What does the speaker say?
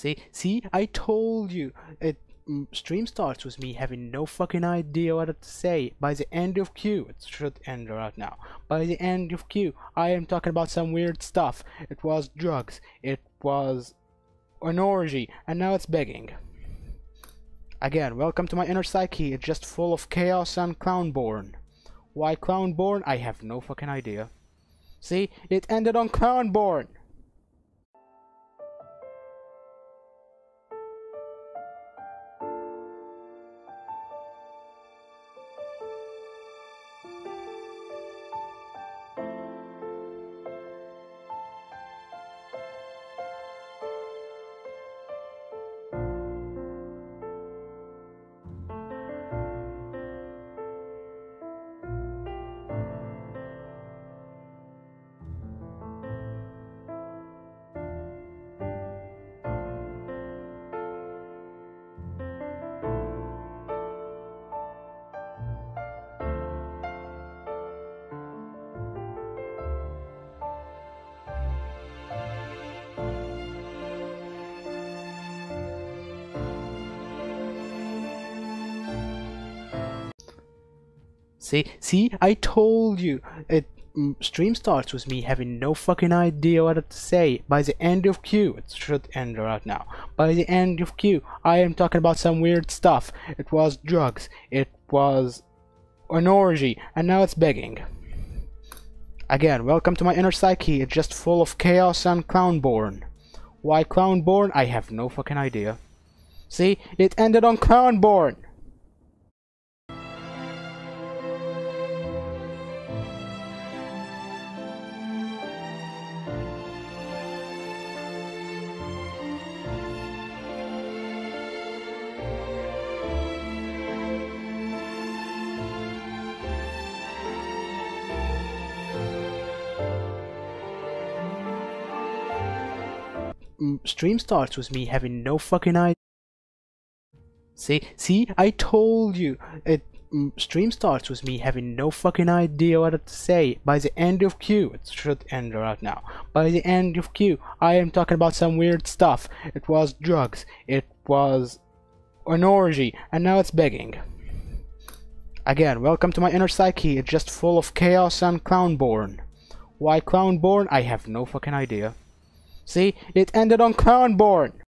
See, see, I told you. It mm, stream starts with me having no fucking idea what to say. By the end of Q, it should end right now. By the end of Q, I am talking about some weird stuff. It was drugs. It was an orgy, and now it's begging. Again, welcome to my inner psyche. It's just full of chaos and clownborn. Why clownborn? I have no fucking idea. See, it ended on clownborn. See, see, I told you. It mm, stream starts with me having no fucking idea what to say. By the end of Q, it should end right now. By the end of Q, I am talking about some weird stuff. It was drugs. It was an orgy, and now it's begging. Again, welcome to my inner psyche. It's just full of chaos and clownborn. Why clownborn? I have no fucking idea. See, it ended on clownborn. Stream starts with me having no fucking idea. See, see, I told you. It stream starts with me having no fucking idea what to say. By the end of Q, it should end right now. By the end of Q, I am talking about some weird stuff. It was drugs. It was an orgy, and now it's begging. Again, welcome to my inner psyche. It's just full of chaos and clownborn. Why clownborn? I have no fucking idea. See, it ended on clownborn.